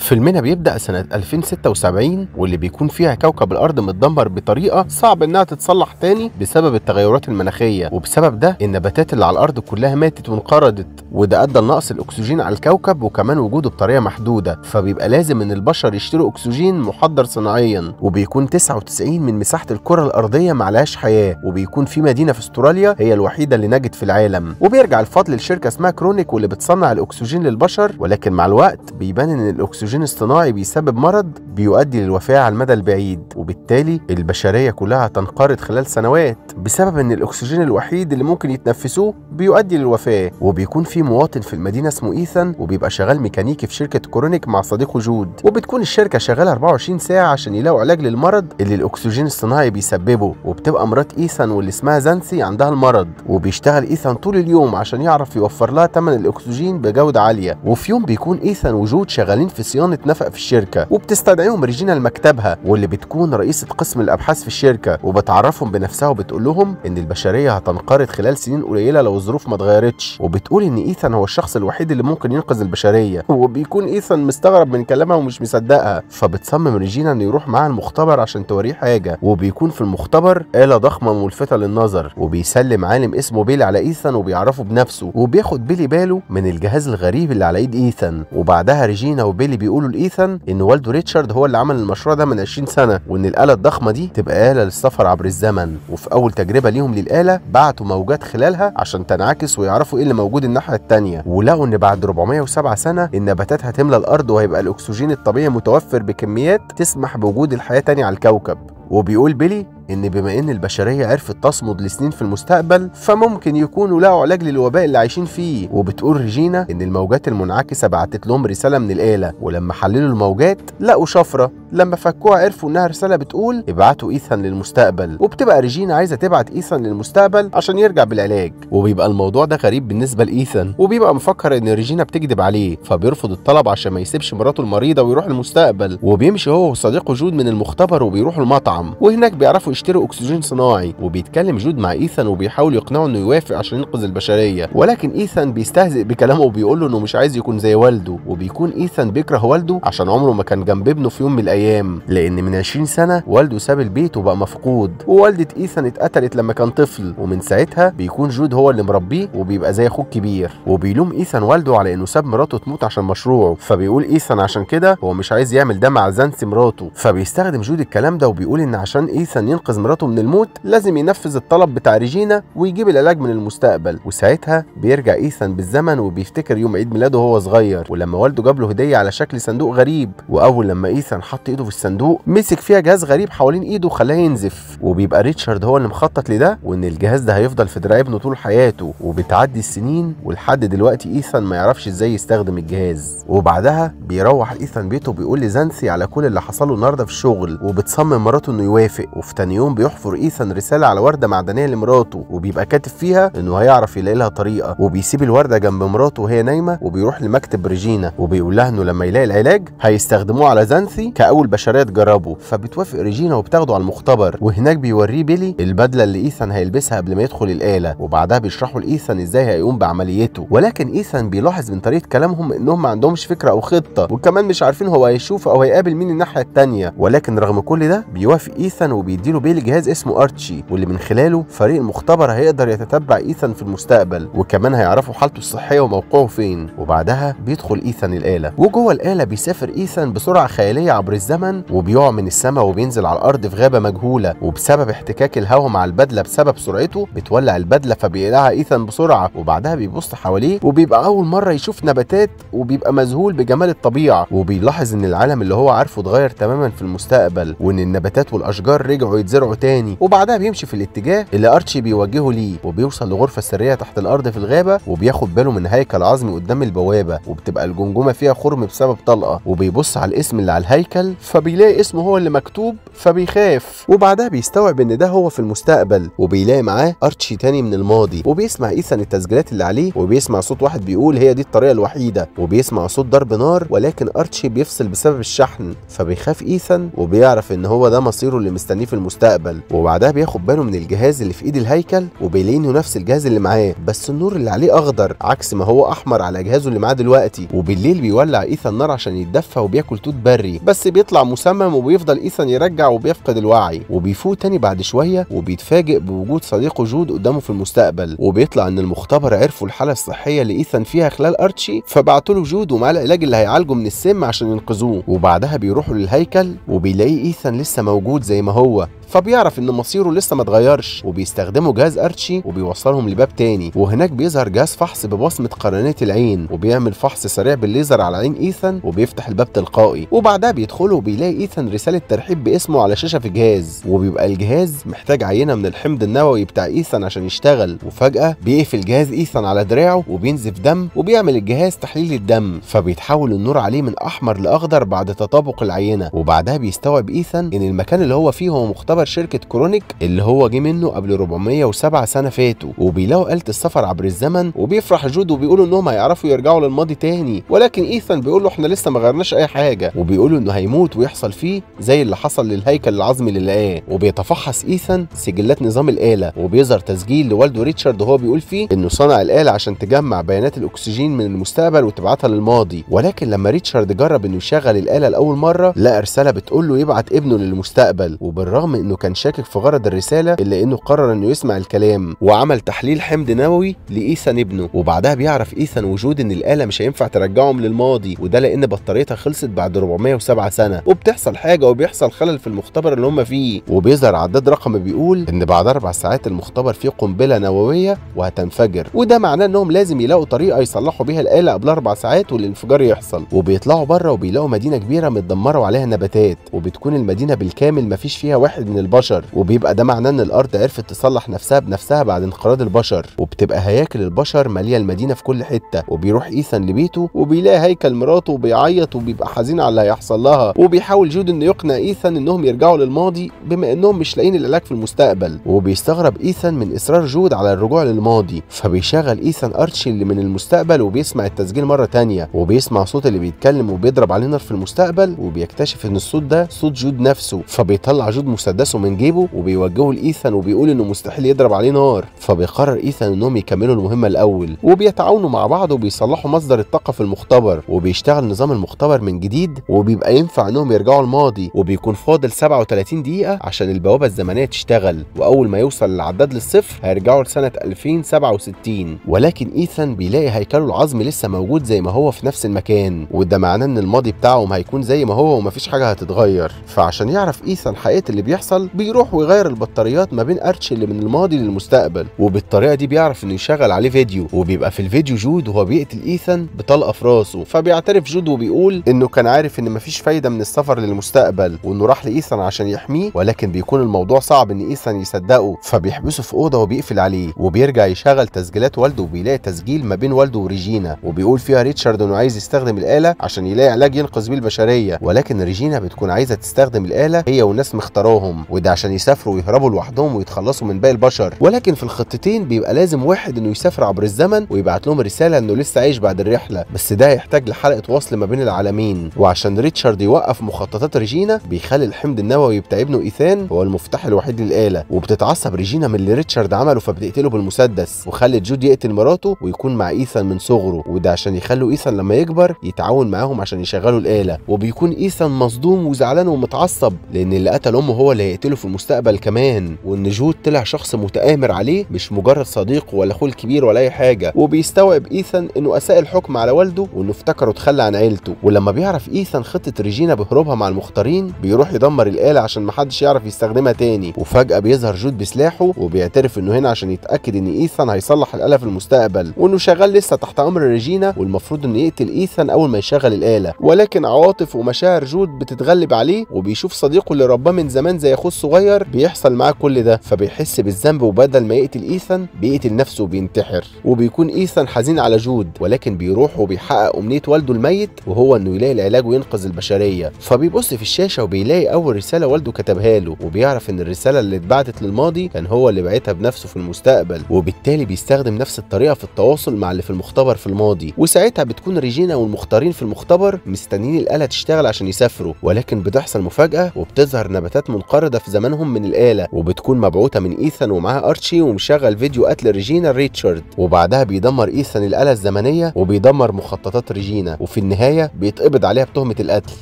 فيلمنا بيبدأ سنة 2076 واللي بيكون فيها كوكب الأرض متدمر بطريقة صعب إنها تتصلح تاني بسبب التغيرات المناخية. وبسبب ده النباتات اللي على الأرض كلها ماتت وانقرضت وده أدى لنقص الأكسجين على الكوكب وكمان وجوده بطريقة محدودة. فبيبقى لازم إن البشر يشتروا أكسجين محضر صناعيا. وبيكون 99 من مساحة الكرة الأرضية معلهاش حياة. وبيكون في مدينة في أستراليا هي الوحيدة اللي نجت في العالم. وبيرجع الفضل لشركة اسمها كرونيك واللي بتصنع الأكسجين للبشر ولكن مع الوقت بيبان إن الأكسجين الاصطناعي بيسبب مرض بيؤدي للوفاة على المدى البعيد وبالتالي البشرية كلها هتنقرض خلال سنوات بسبب إن الأكسجين الوحيد اللي ممكن يتنفسوه بيؤدي للوفاة. وبيكون في مواطن في المدينة اسمه إيثان وبيبقى شغال ميكانيكي في شركة كورونيك مع صديقه جود وبتكون الشركة شغالة 24 ساعة عشان يلاقوا علاج للمرض اللي الأكسجين الصناعي بيسببه. وبتبقى مرات إيثان واللي اسمها زانسي عندها المرض. وبيشتغل إيثان طول اليوم عشان يعرف يوفر لها ثمن الأكسجين بجودة عالية. وفي يوم بيكون إيثان وجود شغالين في صيانة نفق في الشركة وبتستدعيهم ريجينا لمكتبها واللي بتكون رئيسة قسم الأبحاث في الشركة وبتعرفهم بنفسها وبتقول لهم إن البشرية هتنقرض خلال سنين قليلة لو الظروف ما اتغيرتش. وبتقول إن إيثان هو الشخص الوحيد اللي ممكن ينقذ البشرية. وبيكون إيثان مستغرب من كلامها ومش مصدقها. فبتصمم ريجينا إنه يروح معاها المختبر عشان توريه حاجة. وبيكون في المختبر آلة ضخمة ملفتة للنظر. وبيسلم عالم اسمه بيلي على إيثان وبيعرفه بنفسه. وبياخد بيلي باله من الجهاز الغريب اللي على إيد إيثان. وبعدها ريجينا وبيلي بيقولوا لإيثان إن والده ريتشارد هو اللي عمل المشروع ده من 20 سنة وإن الآلة الضخمة دي تبقى آلة للسفر عبر الزمن. وفي أول تجربة ليهم للآلة بعتوا موجات خلالها عشان تنعكس ويعرفوا إيه اللي موجود الناحية التانية. ولقوا إن بعد 407 سنة النباتات هتملى الأرض وهيبقى الأكسجين الطبيعي متوفر بكميات تسمح بوجود الحياة تاني على الكوكب. وبيقول بيلي إن بما إن البشرية عرفت تصمد لسنين في المستقبل فممكن يكونوا لقوا علاج للوباء اللي عايشين فيه. وبتقول ريجينا إن الموجات المنعكسة بعتت لهم رسالة من الآلة ولما حللوا الموجات لقوا شفرة. لما فكوها عرفوا إنها رسالة بتقول ابعتوا إيثان للمستقبل. وبتبقى ريجينا عايزة تبعت إيثان للمستقبل عشان يرجع بالعلاج. وبيبقى الموضوع ده غريب بالنسبة لإيثان. وبيبقى مفكر إن ريجينا بتكذب عليه فبيرفض الطلب عشان ما يسيبش مراته المريضة ويروح المستقبل. وبيمشي هو وصديقه جود من المختبر وبيروحوا المطعم. وهناك بيعرفوا يشتروا أكسجين صناعي وبيتكلم جود مع إيثان وبيحاول يقنعه إنه يوافق عشان ينقذ البشرية. ولكن إيثان بيستهزئ بكلامه وبيقول له إنه مش عايز يكون زي والده وبيكون إيثان بيكره والده عشان عمره ما كان جنب ابنه في يوم من الأيام. لأن من 20 سنة والده ساب البيت وبقى مفقود. ووالدة إيثان اتقتلت لما كان طفل ومن ساعتها بيكون جود هو اللي مربيه وبيبقى زي أخوه الكبير. وبيلوم إيثان والده على إنه ساب مراته تموت عشان مشروعه. فبيقول إيثان عشان كده هو مش عايز يعمل ده مع زانسي مراته. فبيستخدم جود الكلام ده وبيقول إن عشان إيثان ينقذ مراته من الموت لازم ينفذ الطلب بتاع ريجينا ويجيب العلاج من المستقبل. وساعتها بيرجع إيثان بالزمن وبيفتكر يوم عيد ميلاده وهو صغير. ولما والده جاب له هدية على شكل صندوق غريب. وأول لما إيثان حط إيده في الصندوق مسك فيها جهاز غريب حوالين إيده وخلاه ينزف. وبيبقى ريتشارد هو اللي مخطط لده وإن الجهاز ده هيفضل في دراع ابنه طول حياته. وبتعدي السنين ولحد دلوقتي إيثان ما يعرفش إزاي يستخدم الجهاز. وبعدها بيروح إيثان بيته وبيقول لزانثي على كل اللي حصل له النهارده في الشغل. وبتصمم مراته إنه يوافق. وفي تاني يوم بيحفر إيثان رسالة على وردة معدنية لمراته وبيبقى كاتب فيها إنه هيعرف يلاقي لها طريقة. وبيسيب الوردة جنب مراته وهي نايمة وبيروح لمكتب ريجينا وبيقول لها إنه لما يلاقي العلاج هيستخدموه على زانثي كأول بشرية تجربه. فبتوافق ريجينا وبتاخده على المختبر. وهناك بيوريه بيلي البدلة اللي إيثان هيلبسها قبل ما يدخل الآلة وبعدها بيشرحوا لإيثان إزاي هيقوم بعمليته. ولكن إيثان بيلاحظ من طريقة كلامهم إنهم ما عندهمش فكرة أو خطة وكمان مش عارفين هو هيشوف أو هيقابل مين الناحية الثانية ولكن رغم كل ده بيوافق إيثان وبيديله بيلي جهاز اسمه أرتشي واللي من خلاله فريق المختبر هيقدر يتتبع إيثان في المستقبل وكمان هيعرفوا حالته الصحية وموقعه فين وبعدها بيدخل إيثان الآلة. وجوه الآلة بيسافر إيثان بسرعة خيالية عبر الزمن وبيقع من السماء وبينزل على الأرض في غابة مجهولة وبسبب احتكاك الهواء مع البدلة بسبب سرعته بتولع البدلة فبيقلعها إيثان بسرعة وبعدها بيبص حواليه وبيبقى أول مرة يشوف نباتات وبيبقى مذهول بجمال الطبيعة وبيلاحظ إن العالم اللي هو عارفه اتغير تماما في المستقبل وإن النباتات والأشجار رجعوا يتزرعوا تاني. وبعدها بيمشي في الاتجاه اللي ارتشي بيوجهه ليه وبيوصل لغرفة سريه تحت الأرض في الغابة وبياخد باله من هيكل عظمي قدام البوابة وبتبقى الجمجمة فيها خرم بسبب طلقة وبيبص على الاسم اللي على الهيكل فبيلاقي اسمه هو اللي مكتوب فبيخاف. وبعدها بيستوعب إن ده هو في المستقبل وبيلاقي معاه ارتشي تاني من الماضي. وبيسمع إيثان التسجيلات اللي عليه وبيسمع صوت واحد بيقول هي دي الطريقة الوحيدة. وبيسمع صوت ضرب نار ولكن ارتشي بيفصل بسبب الشحن فبيخاف إيثان وبيعرف إن هو ده مصيره اللي مستنيه في المستقبل. المستقبل وبعدها بياخد باله من الجهاز اللي في ايد الهيكل وبيلاقي إنه نفس الجهاز اللي معاه. بس النور اللي عليه أخضر عكس ما هو أحمر على جهازه اللي معاه دلوقتي. وبالليل بيولع إيثان نار عشان يتدفى وبياكل توت بري. بس بيطلع مسمم وبيفضل إيثان يرجع وبيفقد الوعي. وبيفوق تاني بعد شوية وبيتفاجئ بوجود صديقه جود قدامه في المستقبل. وبيطلع إن المختبر عرفوا الحالة الصحية اللي إيثان فيها خلال أرتشي فبعتوا له جود ومعاه العلاج اللي هيعالجه من السم عشان ينقذوه. وبعدها بيروحوا للهيكل وبيلاقي إيثان لسه موجود زي ما هو. فبيعرف إن مصيره لسه ما اتغيرش وبيستخدموا جهاز ارتشي وبيوصلهم لباب تاني. وهناك بيظهر جهاز فحص ببصمة قرنية العين وبيعمل فحص سريع بالليزر على عين إيثان وبيفتح الباب تلقائي. وبعدها بيدخلوا وبيلاقي إيثان رسالة ترحيب باسمه على شاشة في الجهاز. وبيبقى الجهاز محتاج عينة من الحمض النووي بتاع إيثان عشان يشتغل. وفجأة بيقفل جهاز إيثان على دراعه وبينزف دم وبيعمل الجهاز تحليل الدم. فبيتحول النور عليه من أحمر لأخضر بعد تطابق العينة. وبعدها بيستوعب إيثان إن المكان اللي هو فيه هو مختبر شركة كرونيك اللي هو جه منه قبل 407 سنة فاتوا وبيلاقوا آلة السفر عبر الزمن وبيفرح جود وبيقولوا إنهم هيعرفوا يرجعوا للماضي تاني ولكن إيثان بيقول له إحنا لسه ما غيرناش أي حاجة وبيقولوا إنه هيموت ويحصل فيه زي اللي حصل للهيكل العظمي اللي لقاه وبيتفحص إيثان سجلات نظام الآلة وبيظهر تسجيل لوالده ريتشارد وهو بيقول فيه إنه صنع الآلة عشان تجمع بيانات الأكسجين من المستقبل وتبعتها للماضي ولكن لما ريتشارد جرب إنه يشغل الآلة لأول مرة لقى رسالة بتقول له يبعت ابنه للمستقبل وبالرغم إنه كان شاكك في غرض الرسالة إلا إنه قرر إنه يسمع الكلام وعمل تحليل حمض نووي لإيثان ابنه. وبعدها بيعرف إيثان وجود إن الآلة مش هينفع ترجعهم للماضي وده لأن بطاريتها خلصت بعد 407 سنة. وبتحصل حاجة وبيحصل خلل في المختبر اللي هم فيه. وبيظهر عداد رقم بيقول إن بعد أربع ساعات المختبر فيه قنبلة نووية وهتنفجر. وده معناه إنهم لازم يلاقوا طريقة يصلحوا بيها الآلة قبل أربع ساعات والانفجار يحصل. وبيطلعوا بره وبيلاقوا مدينة كبيرة متدمرة وعليها نباتات. وبتكون المدينة بالكامل مفيش فيها واحد من البشر وبيبقى ده معناه إن الأرض عرفت تصلح نفسها بنفسها بعد انقراض البشر. وبتبقى هياكل البشر مالية المدينة في كل حتة وبيروح إيثان لبيته وبيلاقي هيكل مراته وبيعيط وبيبقى حزين على اللي هيحصل لها. وبيحاول جود إنه يقنع إيثان إنهم يرجعوا للماضي بما إنهم مش لاقيين العلاج في المستقبل. وبيستغرب إيثان من إصرار جود على الرجوع للماضي. فبيشغل إيثان ارتشي اللي من المستقبل وبيسمع التسجيل مرة تانية. وبيسمع صوت اللي بيتكلم وبيضرب عليه نار في المستقبل وبيكتشف إن الصوت ده صوت جود نفسه. فبيطلع جود مسدسه من جيبه وبيوجهه لإيثان وبيقول إنه مستحيل يضرب عليه نار. فبيقرر إيثان إنهم يكملوا المهمة الأول وبيتعاونوا مع بعض وبيصلحوا مصدر الطاقة في المختبر وبيشتغل نظام المختبر من جديد وبيبقى ينفع إنهم يرجعوا الماضي وبيكون فاضل 37 دقيقة عشان البوابة الزمنية تشتغل وأول ما يوصل العداد للصفر هيرجعوا لسنة 2067 ولكن إيثان بيلاقي هيكله العظمي لسه موجود زي ما هو في نفس المكان وده معناه إن الماضي بتاعهم هيكون زي ما هو ومفيش حاجة هتتغير. فعشان يعرف إيثان حقيقة اللي بيحصل بيروح ويغير البطاريات ما بين ارتشي اللي من الماضي للمستقبل. وبالطريقة دي بيعرف إنه يشغل عليه فيديو وبيبقى في الفيديو جود وهو بيقتل إيثان بطلقة في راسه. فبيعترف جود وبيقول إنه كان عارف إن مفيش فايدة من السفر للمستقبل وإنه راح لإيثان عشان يحميه ولكن بيكون الموضوع صعب إن إيثان يصدقه. فبيحبسه في أوضة وبيقفل عليه وبيرجع يشغل تسجيلات والده وبيلاقي تسجيل ما بين والده وريجينا. وبيقول فيها ريتشارد إنه عايز يستخدم الآلة عشان يلاقي علاج ينقذ بيه البشرية. ولكن ريجينا بتكون عايزة تستخدم الآلة هي والناس مختاراهم وده عشان يسافروا ويهربوا لوحدهم ويتخلصوا من باقي البشر. ولكن في الخطتين بيبقى لازم واحد إنه يسافر عبر الزمن ويبعت لهم رسالة إنه لسه عايش بعد الرحلة. بس ده هيحتاج لحلقة وصل ما بين العالمين. وعشان ريتشارد يوقف مخططات ريجينا بيخلي الحمض النووي بتاع ابنه إيثان هو المفتاح الوحيد للآلة. وبتتعصب ريجينا من اللي ريتشارد عمله فبتقتله بالمسدس وخلت جود يقتل مراته ويكون مع إيثان من صغره. وده عشان يخلوا إيثان لما يكبر يتعاون معاهم عشان يشغلوا الآلة. وبيكون إيثان مصدوم وزعلان ومتعصب لأن اللي قتل أمه هو اللي هيقتله في المستقبل كمان وإن جود طلع شخص متآمر عليه مش مجرد صديق ولا اخوه الكبير ولا أي حاجة. وبيستوعب إيثان إنه أساء الحكم على والده وإنه افتكره اتخلى عن عيلته. ولما بيعرف إيثان خطة ريجينا بهروبها مع المختارين بيروح يدمر الآلة عشان محدش يعرف يستخدمها تاني. وفجأة بيظهر جود بسلاحه وبيعترف إنه هنا عشان يتأكد إن إيثان هيصلح الاله في المستقبل. وإنه شغال لسه تحت أمر ريجينا والمفروض إنه يقتل إيثان أول ما يشغل الآلة. ولكن عواطف ومشاعر جود بتتغلب عليه وبيشوف صديقه اللي رباه من زمان زي أخوه الصغير بيحصل معاه كل ده فبيحس بالذنب وبدل ما يقتل إيثان بيقتل نفسه وبينتحر. وبيكون إيثان حزين على جود ولكن بيروح وبيحقق أمنية والده الميت وهو إنه يلاقي العلاج وينقذ البشرية. فبيبص في الشاشة وبيلاقي أول رسالة والده كتبها له وبيعرف إن الرسالة اللي اتبعتت للماضي كان هو اللي بعتها بنفسه في المستقبل وبالتالي بيستخدم نفس الطريقة في التواصل مع اللي في المختبر في الماضي. وساعتها بتكون ريجينا والمختارين في المختبر مستنيين الآلة تشتغل عشان يسافروا ولكن بتحصل مفاجأة وبتظهر نباتات منقرضة واردة في زمانهم من الآلة وبتكون مبعوثة من إيثان ومعاه أرتشي ومشغل فيديو قتل ريجينا ريتشارد. وبعدها بيدمر إيثان الآلة الزمنية وبيدمر مخططات ريجينا. وفي النهاية بيتقبض عليها بتهمة القتل.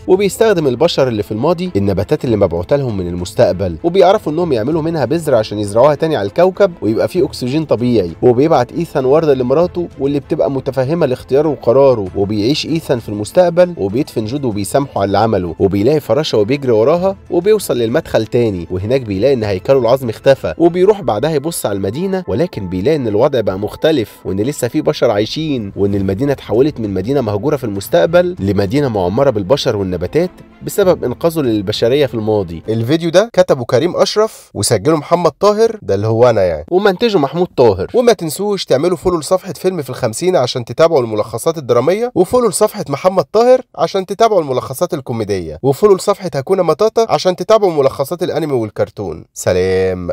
وبيستخدم البشر اللي في الماضي النباتات اللي مبعوثة لهم من المستقبل. وبيعرفوا إنهم يعملوا منها بذر عشان يزرعوها تاني على الكوكب ويبقى فيه أكسجين طبيعي. وبيبعت إيثان وردة لمراته واللي بتبقى متفهمة لاختياره وقراره. وبيعيش إيثان في المستقبل وبيدفن جود وبيسامحه على اللي عمله. وبيلاقي فراشة وبيجري وراها وبيوصل للمدخل تاني وهناك بيلاقي إن هيكله العظمي اختفى وبيروح بعدها يبص على المدينة ولكن بيلاقي إن الوضع بقى مختلف وإن لسه في بشر عايشين وإن المدينة اتحولت من مدينة مهجورة في المستقبل لمدينة معمرة بالبشر والنباتات. بسبب إنقاذه للبشرية في الماضي. الفيديو ده كتبه كريم أشرف وسجله محمد طاهر ده اللي هو أنا يعني. ومنتجه محمود طاهر. وما تنسوش تعملوا فولو لصفحة فيلم في الخمسين عشان تتابعوا الملخصات الدرامية وفولو لصفحة محمد طاهر عشان تتابعوا الملخصات الكوميدية وفولو لصفحة هكونا مطاطا عشان تتابعوا ملخصات الأنمي والكرتون. سلام.